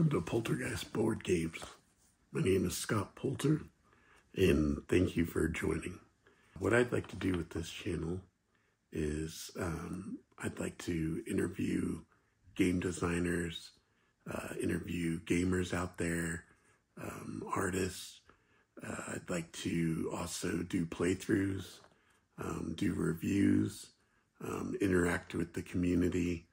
Welcome to Poultergeist Board Games. My name is Scott Poulter, and thank you for joining. What I'd like to do with this channel is um, I'd like to interview game designers, uh, interview gamers out there, um, artists. Uh, I'd like to also do playthroughs, um, do reviews, um, interact with the community,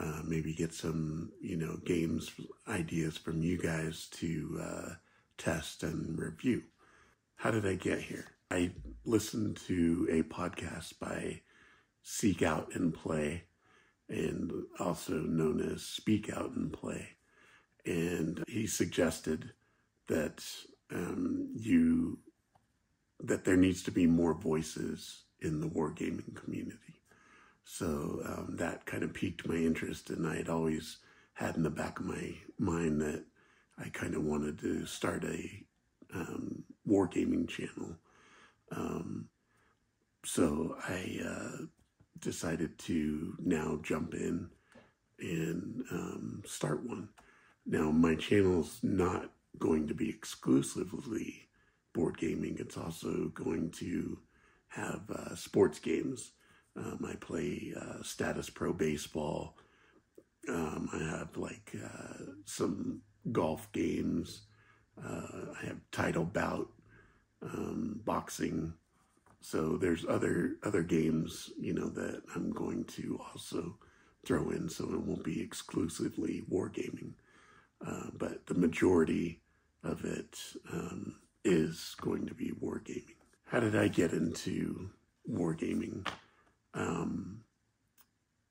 uh, maybe get some, you know, games ideas from you guys to uh, test and review. How did I get here? I listened to a podcast by Seek Out and Play, and also known as Speak Out and Play. And he suggested that um, you that there needs to be more voices in the wargaming community. So um, that kind of piqued my interest, and I had always had in the back of my mind that I kind of wanted to start a um, wargaming channel. Um, so I uh, decided to now jump in and um, start one. Now, my channel's not going to be exclusively board gaming, it's also going to have uh, sports games. Um, I play uh, Statis Pro Baseball. Um, I have like uh, some golf games. Uh, I have title bout um, boxing. So there's other other games, you know, that I'm going to also throw in, so it won't be exclusively wargaming. Uh, but the majority of it um, is going to be wargaming. How did I get into wargaming? Um,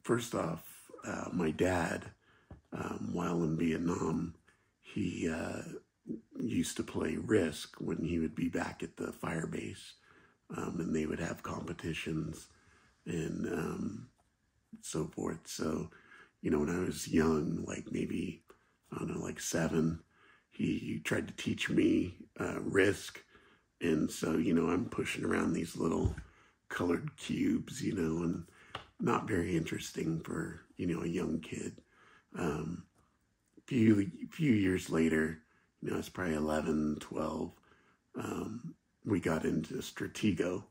first off, uh, my dad, um, while in Vietnam, he uh, used to play Risk when he would be back at the firebase, um, and they would have competitions and um, so forth. So, you know, when I was young, like maybe, I don't know, like seven, he, tried to teach me uh, Risk. And so, you know, I'm pushing around these little colored cubes, you know, and not very interesting for, you know, a young kid. Um, few, few years later, you know, it's probably 11, 12, um, we got into Stratego.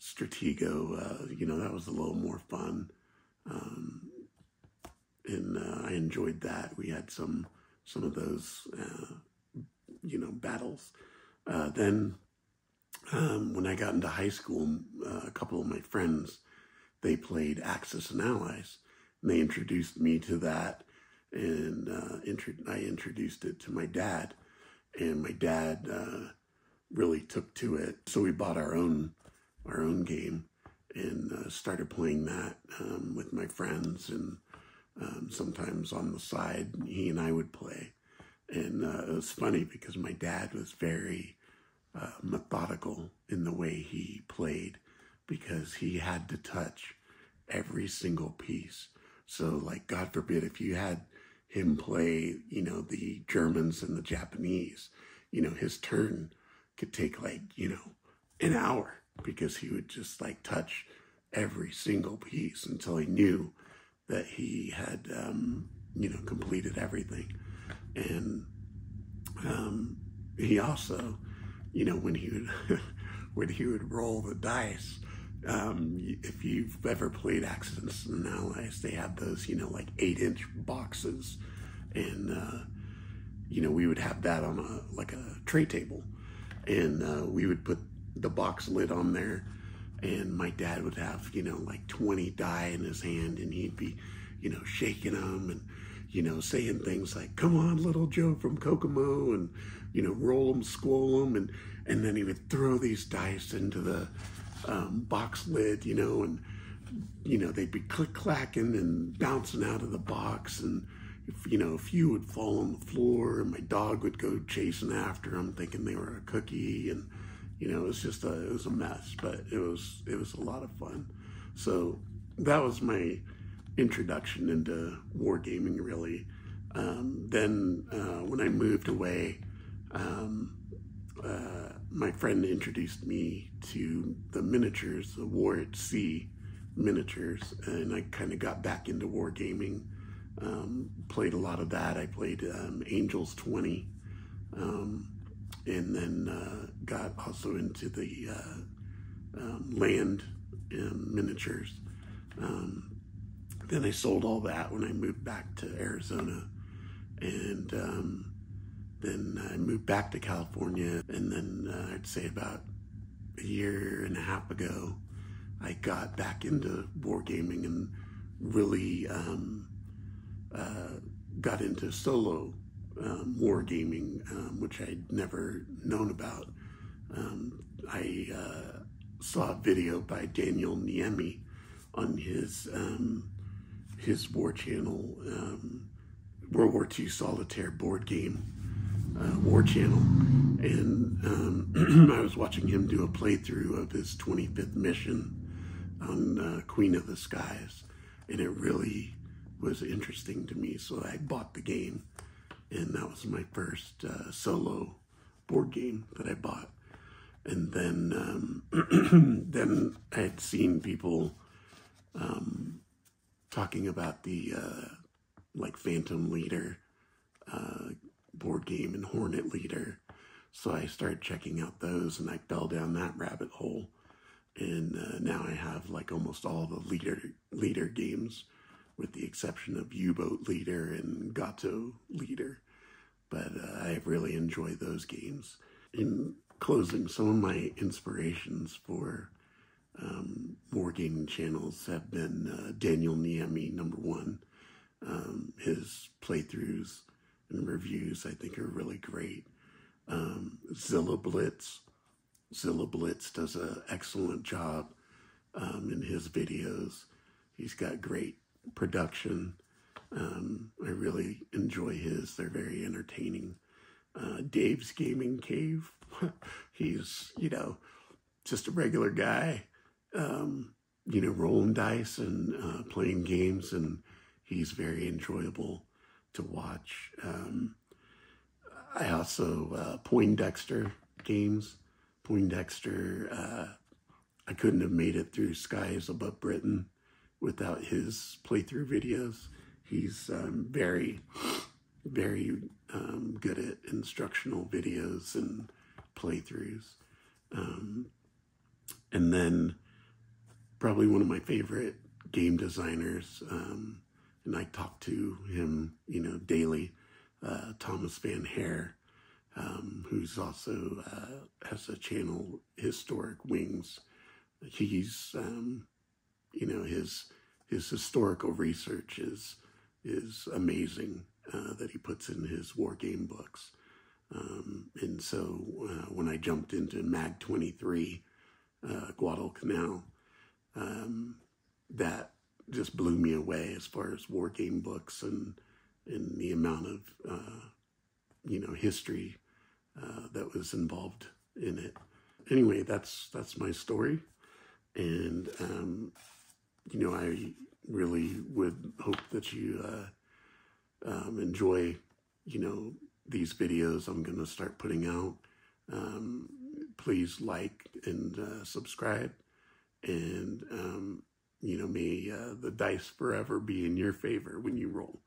Stratego, uh, you know, that was a little more fun. Um, and uh, I enjoyed that. We had some some of those, uh, you know, battles. Uh, then um, when I got into high school, uh, a couple of my friends, they played Axis and Allies. And they introduced me to that. And uh, int- I introduced it to my dad. And my dad uh, really took to it. So we bought our own, our own game and uh, started playing that um, with my friends. And um, sometimes on the side, he and I would play. And uh, it was funny because my dad was very uh, methodical in the way he played because he had to touch every single piece. So, like, God forbid, if you had him play, you know, the Germans and the Japanese, you know, his turn could take like, you know, an hour because he would just like touch every single piece until he knew that he had, um, you know, completed everything. And um, he also you know, when he would when he would roll the dice. Um, if you've ever played Axis and Allies, they have those, you know, like eight inch boxes, and uh, you know we would have that on a like a tray table, and uh, we would put the box lid on there, and my dad would have you know like twenty die in his hand, and he'd be, you know, shaking them and you know, saying things like, come on, little Joe from Kokomo, and, you know, roll them, squall them. And, and then he would throw these dice into the um, box lid, you know, and, you know, they'd be click clacking and bouncing out of the box. And, if, you know, a few would fall on the floor, and my dog would go chasing after them, thinking they were a cookie. And, you know, it was just a, it was a mess, but it was, it was a lot of fun. So that was my, introduction into wargaming, really. Um, then uh, when I moved away, um, uh, my friend introduced me to the miniatures, the War at Sea miniatures, and I kind of got back into wargaming um, played a lot of that. I played um, Angels 20, um, and then uh, got also into the uh, um, land and miniatures. Um, then I sold all that when I moved back to Arizona, and um, then I moved back to California. And then uh, I'd say about a year and a half ago, I got back into wargaming and really um, uh, got into solo um, wargaming, um, which I'd never known about. Um, I uh, saw a video by Daniel Niemi on his um, his War Channel um, World War II solitaire board game uh, War Channel, and um, I was watching him do a playthrough of his 25th mission on uh, Queen of the Skies, and it really was interesting to me. So I bought the game, and that was my first uh, solo board game that I bought. And then, um, then I had seen people um, talking about the uh, like Phantom Leader uh, board game and Hornet Leader. So I started checking out those, and I fell down that rabbit hole and uh, now I have like almost all the leader leader games, with the exception of U-boat leader and Gato leader. But uh, I really enjoy those games. In closing, some of my inspirations for um, wargaming channels have been uh, Daniel Niemi, number one. Um, his playthroughs and reviews, I think, are really great. Um, Zilla Blitz Zilla Blitz does an excellent job um, in his videos. He's got great production. Um, I really enjoy his. They're very entertaining. Uh, Dave's Gaming Cave. he's, you know, just a regular guy, um, you know, rolling dice and uh, playing games, and he's very enjoyable to watch. Um, I also, uh, Poindexter games. Poindexter, uh, I couldn't have made it through Skies Above Britain without his playthrough videos. He's um, very, very um, good at instructional videos and playthroughs. Um, and then probably one of my favorite game designers, um, and I talk to him, you know, daily, uh, Thomas Van Hare um, who's also uh, has a channel, Historic Wings. He's, um, you know, his his historical research is is amazing uh, that he puts in his war game books. Um, and so uh, when I jumped into Mag 23, uh, Guadalcanal, um, that just blew me away as far as war game books and, and the amount of, uh, you know, history uh, that was involved in it. Anyway, that's that's my story, and um, you know I really would hope that you uh, um, enjoy you know these videos I'm going to start putting out. Um, please like and uh, subscribe, and um, you know may uh, the dice forever be in your favor when you roll.